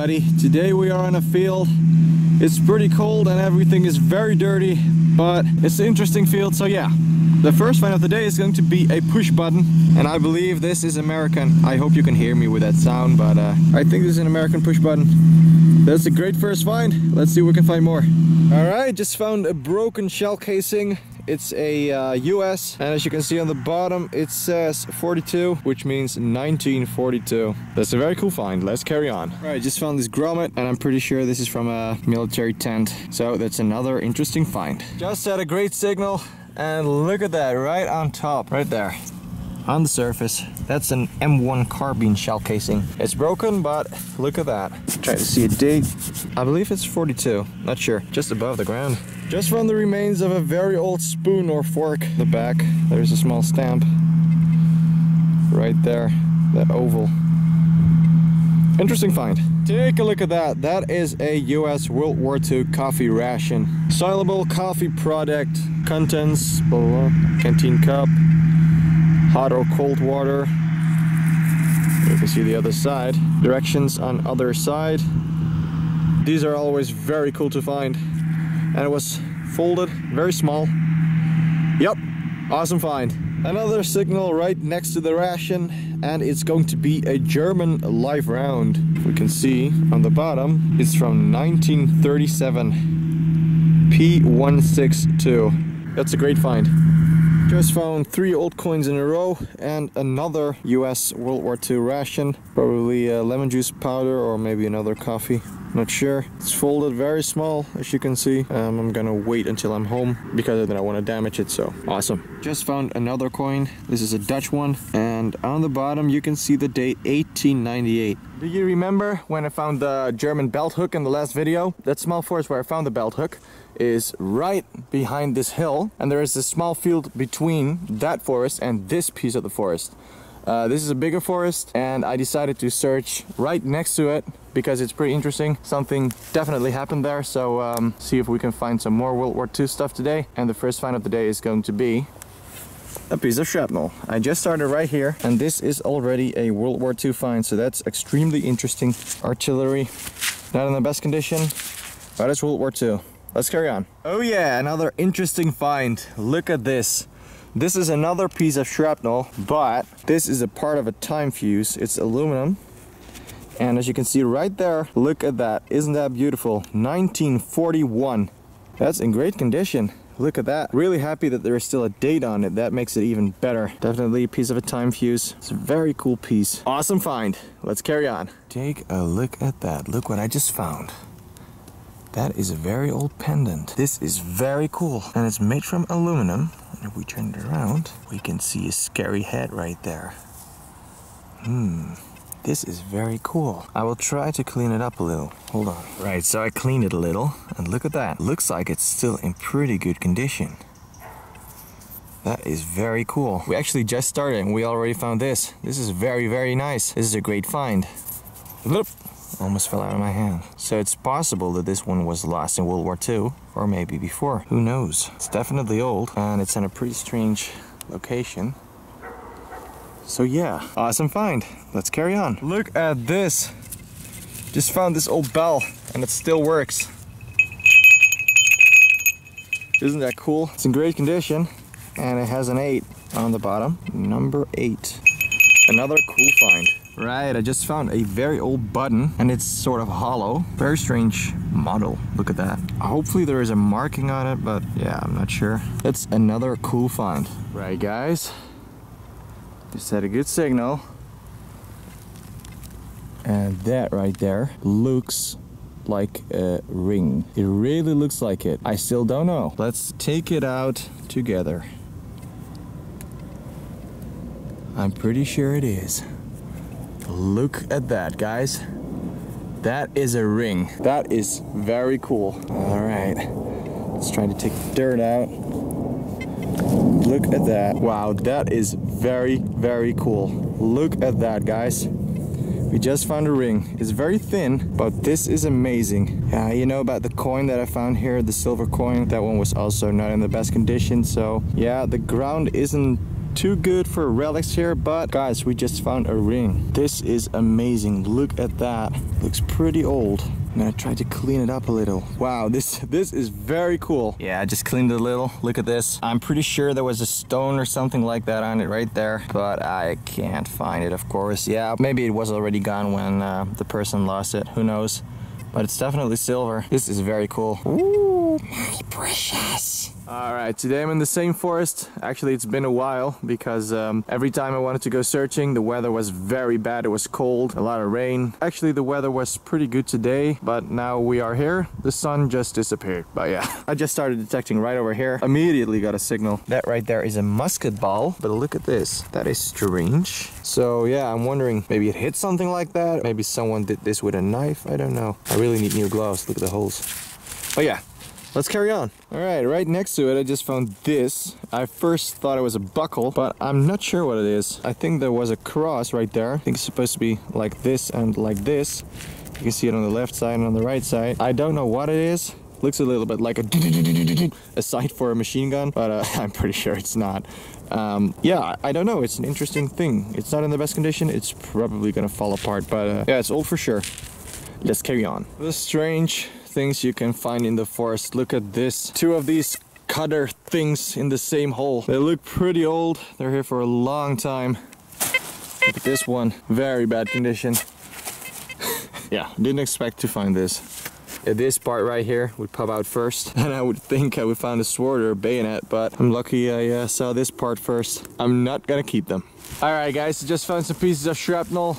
everybody. Today we are on a field. It's pretty cold and everything is very dirty, but it's an interesting field, so yeah. The first find of the day is going to be a push button, and I believe this is American. I hope you can hear me with that sound, but uh, I think this is an American push button. That's a great first find. Let's see if we can find more. All right, just found a broken shell casing it's a uh, US and as you can see on the bottom it says 42 which means 1942. That's a very cool find. Let's carry on. All right, just found this grommet and I'm pretty sure this is from a military tent. So that's another interesting find. Just had a great signal and look at that right on top right there on the surface. That's an M1 carbine shell casing. It's broken, but look at that. Try to see a date. I believe it's 42, not sure, just above the ground. Just from the remains of a very old spoon or fork. The back, there's a small stamp. Right there, that oval. Interesting find. Take a look at that. That is a US World War II coffee ration. Soluble coffee product. Contents, blah, blah, blah. canteen cup, hot or cold water. You can see the other side. Directions on other side. These are always very cool to find. And it was folded, very small. Yep, awesome find. Another signal right next to the ration and it's going to be a German live round. We can see on the bottom, it's from 1937. P162. That's a great find. Just found three old coins in a row and another US World War II ration. Probably a lemon juice powder or maybe another coffee. Not sure. It's folded very small as you can see. Um, I'm gonna wait until I'm home because I don't want to damage it so awesome. Just found another coin. This is a Dutch one and on the bottom you can see the date 1898. Do you remember when I found the German belt hook in the last video? That small forest where I found the belt hook is right behind this hill and there is a small field between that forest and this piece of the forest. Uh, this is a bigger forest and I decided to search right next to it because it's pretty interesting. Something definitely happened there so um, see if we can find some more World War II stuff today and the first find of the day is going to be a piece of shrapnel. I just started right here and this is already a World War II find so that's extremely interesting. Artillery, not in the best condition, but it's World War II. Let's carry on. Oh yeah, another interesting find. Look at this. This is another piece of shrapnel, but this is a part of a time fuse. It's aluminum. And as you can see right there, look at that. Isn't that beautiful? 1941. That's in great condition. Look at that. Really happy that there is still a date on it. That makes it even better. Definitely a piece of a time fuse. It's a very cool piece. Awesome find. Let's carry on. Take a look at that. Look what I just found. That is a very old pendant. This is very cool. And it's made from aluminum. If we turn it around, we can see a scary head right there. Hmm. This is very cool. I will try to clean it up a little. Hold on. Right, so I cleaned it a little. And look at that. Looks like it's still in pretty good condition. That is very cool. We actually just started and we already found this. This is very, very nice. This is a great find. Almost fell out of my hand. So it's possible that this one was lost in World War II, or maybe before. Who knows? It's definitely old, and it's in a pretty strange location. So yeah, awesome find. Let's carry on. Look at this. Just found this old bell, and it still works. Isn't that cool? It's in great condition, and it has an 8 on the bottom. Number 8. Another cool find. Right, I just found a very old button and it's sort of hollow. Very strange model. Look at that. Hopefully there is a marking on it, but yeah, I'm not sure. That's another cool find. Right, guys. Just had a good signal. And that right there looks like a ring. It really looks like it. I still don't know. Let's take it out together. I'm pretty sure it is. Look at that, guys. That is a ring. That is very cool. All right, let's try to take dirt out. Look at that. Wow, that is very, very cool. Look at that, guys. We just found a ring. It's very thin, but this is amazing. Yeah, you know about the coin that I found here, the silver coin. That one was also not in the best condition. So yeah, the ground isn't too good for relics here, but guys, we just found a ring. This is amazing. Look at that. Looks pretty old. I'm gonna try to clean it up a little. Wow, this this is very cool. Yeah, I just cleaned it a little. Look at this. I'm pretty sure there was a stone or something like that on it right there, but I can't find it, of course. Yeah, maybe it was already gone when uh, the person lost it. Who knows? But it's definitely silver. This is very cool. Ooh, my precious. All right, today I'm in the same forest. Actually, it's been a while because um, every time I wanted to go searching, the weather was very bad. It was cold, a lot of rain. Actually, the weather was pretty good today, but now we are here. The sun just disappeared, but yeah. I just started detecting right over here. Immediately got a signal. That right there is a musket ball, but look at this. That is strange. So yeah, I'm wondering, maybe it hit something like that. Maybe someone did this with a knife. I don't know. I really need new gloves. Look at the holes. But yeah, Let's carry on. All right, right next to it, I just found this. I first thought it was a buckle, but I'm not sure what it is. I think there was a cross right there. I think it's supposed to be like this and like this. You can see it on the left side and on the right side. I don't know what it is. Looks a little bit like a, a sight for a machine gun, but uh, I'm pretty sure it's not. Um, yeah, I don't know. It's an interesting thing. It's not in the best condition. It's probably gonna fall apart, but uh, yeah, it's old for sure. Let's carry on. The strange things you can find in the forest. Look at this. Two of these cutter things in the same hole. They look pretty old. They're here for a long time. Look at this one. Very bad condition. yeah, didn't expect to find this. Yeah, this part right here would pop out first and I would think I would find a sword or a bayonet but I'm lucky I uh, saw this part first. I'm not gonna keep them. Alright guys, just found some pieces of shrapnel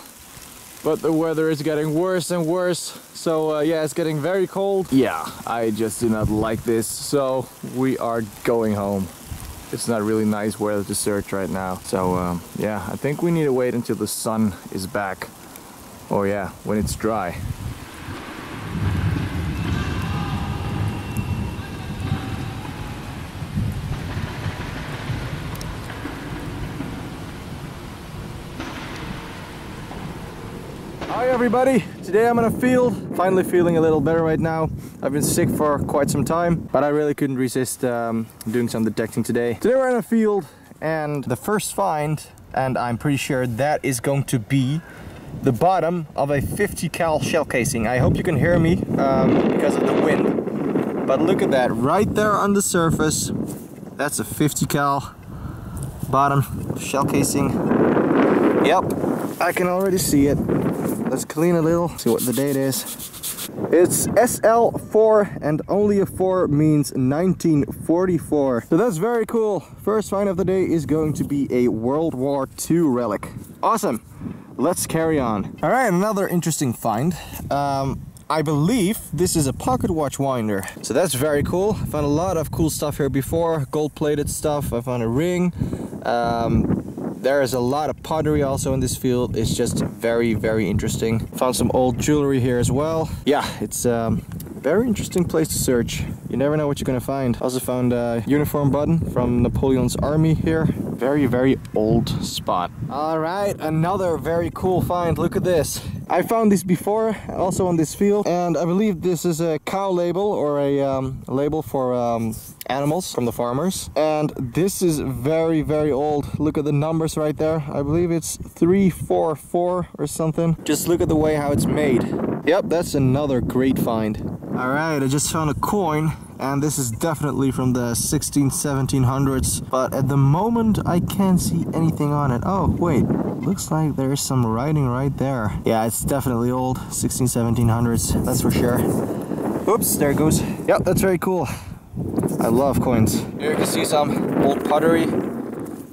but the weather is getting worse and worse. So uh, yeah it's getting very cold. Yeah I just do not like this so we are going home. It's not really nice weather to search right now. So um, yeah I think we need to wait until the sun is back. Oh yeah when it's dry Hi everybody, today I'm in a field, finally feeling a little better right now. I've been sick for quite some time, but I really couldn't resist um, doing some detecting today. Today we're in a field and the first find, and I'm pretty sure that is going to be the bottom of a 50 cal shell casing. I hope you can hear me um, because of the wind, but look at that, right there on the surface, that's a 50 cal bottom shell casing. Yep, I can already see it. Let's clean a little, see what the date is. It's SL4 and only a 4 means 1944. So that's very cool. First find of the day is going to be a World War II relic. Awesome. Let's carry on. All right, another interesting find. Um, I believe this is a pocket watch winder. So that's very cool. I found a lot of cool stuff here before, gold plated stuff. I found a ring. Um, there is a lot of pottery also in this field. It's just very, very interesting. Found some old jewelry here as well. Yeah, it's um, very interesting place to search. You never know what you're gonna find. Also found a uniform button from Napoleon's army here. Very, very old spot. All right, another very cool find. Look at this. I found this before, also on this field, and I believe this is a cow label or a um, label for um, animals from the farmers. And this is very, very old. Look at the numbers right there. I believe it's 344 or something. Just look at the way how it's made. Yep, that's another great find. All right, I just found a coin and this is definitely from the 16 1700s but at the moment I can't see anything on it. Oh wait looks like there's some writing right there. Yeah it's definitely old 16 1700s that's for sure. Oops there it goes. Yep that's very cool. I love coins. Here you can see some old pottery.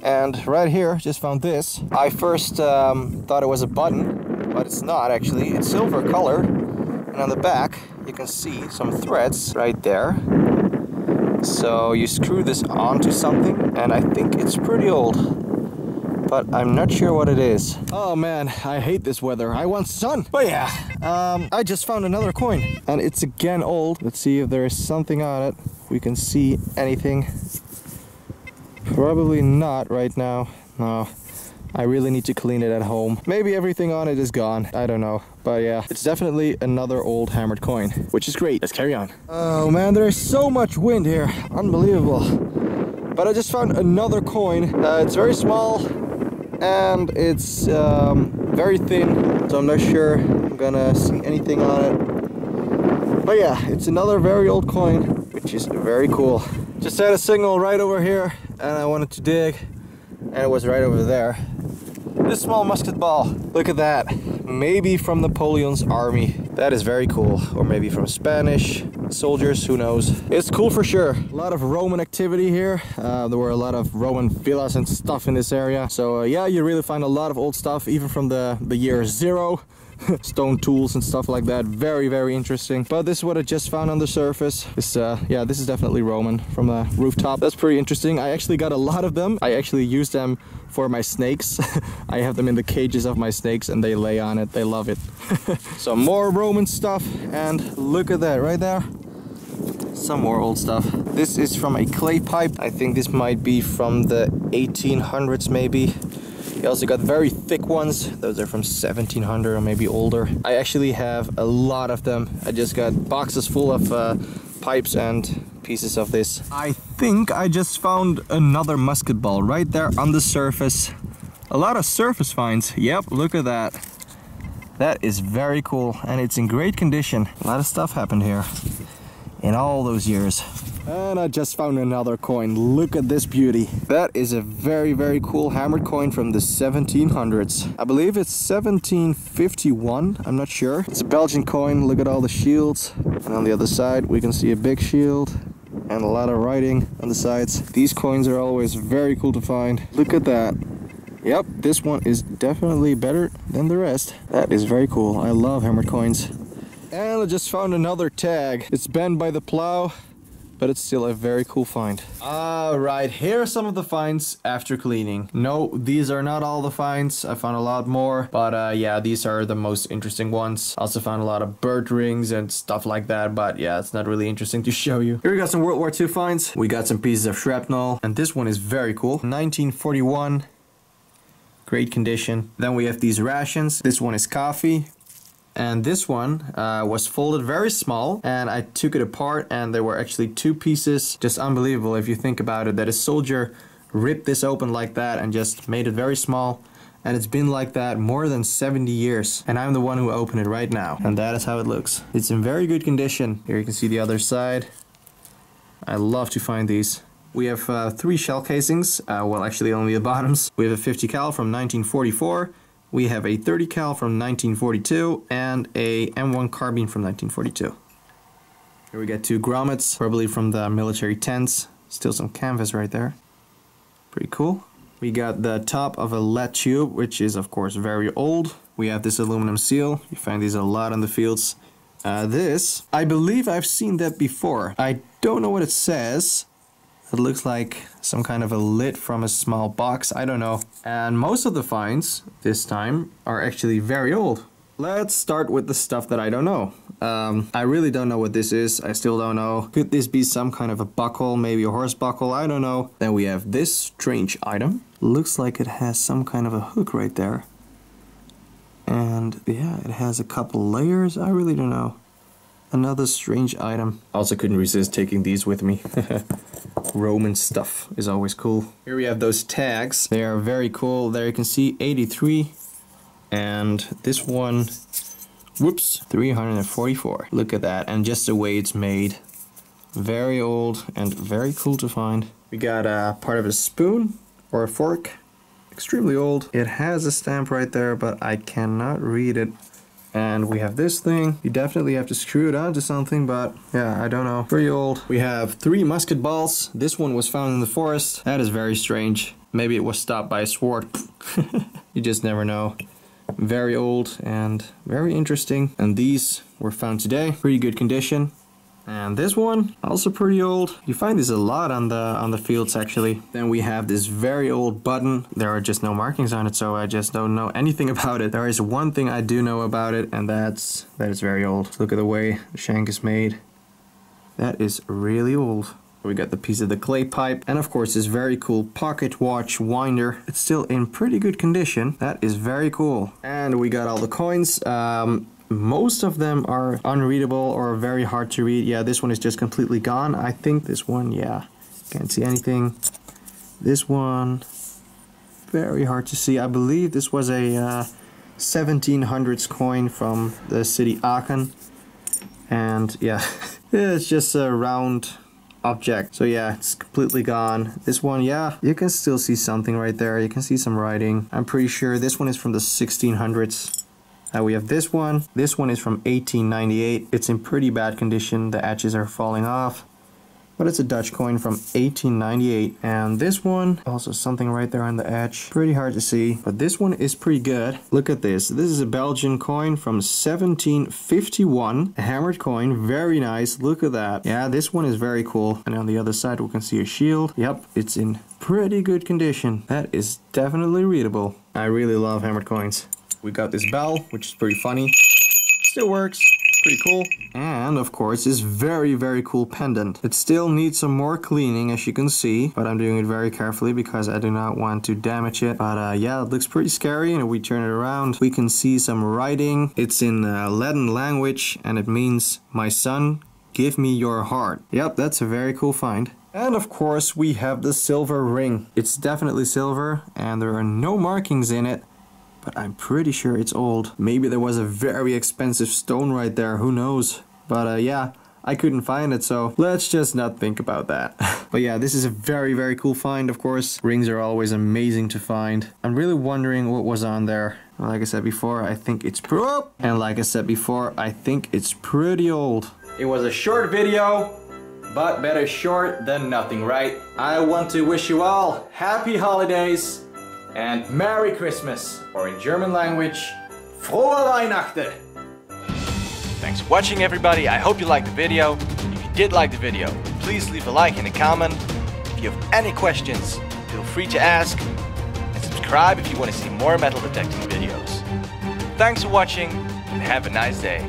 And right here just found this. I first um, thought it was a button but it's not actually. It's silver color and on the back you can see some threads right there so you screw this onto something and I think it's pretty old but I'm not sure what it is. Oh man, I hate this weather. I want sun. But yeah, um, I just found another coin and it's again old. Let's see if there is something on it. We can see anything. Probably not right now. No, I really need to clean it at home. Maybe everything on it is gone. I don't know. But yeah, it's definitely another old hammered coin, which is great. Let's carry on. Oh man, there's so much wind here. Unbelievable. But I just found another coin. Uh, it's very small and it's um, very thin, so I'm not sure I'm gonna see anything on it. But yeah, it's another very old coin, which is very cool. Just had a signal right over here and I wanted to dig and it was right over there. This small musket ball, look at that. Maybe from Napoleon's army. That is very cool. Or maybe from Spanish soldiers, who knows. It's cool for sure. A lot of Roman activity here. Uh, there were a lot of Roman villas and stuff in this area. So uh, yeah, you really find a lot of old stuff, even from the, the year zero. stone tools and stuff like that. Very very interesting. But this is what i just found on the surface. This uh yeah this is definitely roman from a rooftop. That's pretty interesting. I actually got a lot of them. I actually use them for my snakes. I have them in the cages of my snakes and they lay on it. They love it. Some more roman stuff. And look at that right there. Some more old stuff. This is from a clay pipe. I think this might be from the 1800s maybe. You also got very thick ones. Those are from 1700 or maybe older. I actually have a lot of them. I just got boxes full of uh, pipes and pieces of this. I think I just found another musket ball right there on the surface. A lot of surface finds. Yep, look at that. That is very cool and it's in great condition. A lot of stuff happened here in all those years. And I just found another coin. Look at this beauty. That is a very, very cool hammered coin from the 1700s. I believe it's 1751. I'm not sure. It's a Belgian coin. Look at all the shields. And on the other side, we can see a big shield and a lot of writing on the sides. These coins are always very cool to find. Look at that. Yep, this one is definitely better than the rest. That is very cool. I love hammered coins. And I just found another tag. It's bent by the plow but it's still a very cool find. Alright, here are some of the finds after cleaning. No, these are not all the finds. I found a lot more, but uh, yeah, these are the most interesting ones. I Also found a lot of bird rings and stuff like that, but yeah, it's not really interesting to show you. Here we got some World War II finds. We got some pieces of shrapnel, and this one is very cool. 1941 great condition. Then we have these rations. This one is coffee and this one uh, was folded very small and I took it apart and there were actually two pieces. Just unbelievable if you think about it that a soldier ripped this open like that and just made it very small. And it's been like that more than 70 years and I'm the one who opened it right now. And that is how it looks. It's in very good condition. Here you can see the other side. I love to find these. We have uh, three shell casings uh, well actually only the bottoms. We have a 50 cal from 1944 we have a 30 cal from 1942 and a M1 carbine from 1942. Here we get two grommets, probably from the military tents. Still some canvas right there. Pretty cool. We got the top of a lead tube, which is of course very old. We have this aluminum seal. You find these a lot in the fields. Uh, this, I believe I've seen that before. I don't know what it says, it looks like some kind of a lid from a small box, I don't know. And most of the finds this time are actually very old. Let's start with the stuff that I don't know. Um, I really don't know what this is. I still don't know. Could this be some kind of a buckle, maybe a horse buckle? I don't know. Then we have this strange item. Looks like it has some kind of a hook right there. And yeah, it has a couple layers. I really don't know. Another strange item. Also couldn't resist taking these with me. Roman stuff is always cool. Here we have those tags. They are very cool. There you can see 83 and this one, whoops, 344. Look at that and just the way it's made. Very old and very cool to find. We got a part of a spoon or a fork. Extremely old. It has a stamp right there, but I cannot read it and we have this thing. You definitely have to screw it onto something, but yeah, I don't know. Pretty old. We have three musket balls. This one was found in the forest. That is very strange. Maybe it was stopped by a sword. you just never know. Very old and very interesting. And these were found today. Pretty good condition. And this one, also pretty old. You find this a lot on the on the fields actually. Then we have this very old button. There are just no markings on it, so I just don't know anything about it. There is one thing I do know about it, and that's that it's very old. Look at the way the shank is made. That is really old. We got the piece of the clay pipe and of course this very cool pocket watch winder. It's still in pretty good condition. That is very cool. And we got all the coins. Um, most of them are unreadable or very hard to read. Yeah, this one is just completely gone. I think this one, yeah, can't see anything. This one, very hard to see. I believe this was a uh, 1700s coin from the city Aachen. And yeah, it's just a round object. So yeah, it's completely gone. This one, yeah, you can still see something right there. You can see some writing. I'm pretty sure this one is from the 1600s. Uh, we have this one. This one is from 1898. It's in pretty bad condition. The edges are falling off but it's a Dutch coin from 1898. And this one, also something right there on the edge. Pretty hard to see, but this one is pretty good. Look at this. This is a Belgian coin from 1751. A hammered coin, very nice. Look at that. Yeah, this one is very cool. And on the other side, we can see a shield. Yep, it's in pretty good condition. That is definitely readable. I really love hammered coins. We got this bell, which is pretty funny. Still works pretty cool. And of course this very very cool pendant. It still needs some more cleaning as you can see, but I'm doing it very carefully because I do not want to damage it. But uh, yeah, it looks pretty scary and if we turn it around we can see some writing. It's in uh, Latin language and it means my son give me your heart. Yep, that's a very cool find. And of course we have the silver ring. It's definitely silver and there are no markings in it but I'm pretty sure it's old. Maybe there was a very expensive stone right there, who knows? But uh, yeah, I couldn't find it, so let's just not think about that. but yeah, this is a very, very cool find, of course. Rings are always amazing to find. I'm really wondering what was on there. Like I said before, I think it's pro. And like I said before, I think it's pretty old. It was a short video, but better short than nothing, right? I want to wish you all happy holidays and Merry Christmas, or in German language, Frohe Weihnachten! Thanks for watching everybody, I hope you liked the video. If you did like the video, please leave a like and a comment. If you have any questions, feel free to ask. And subscribe if you want to see more metal detecting videos. Thanks for watching, and have a nice day.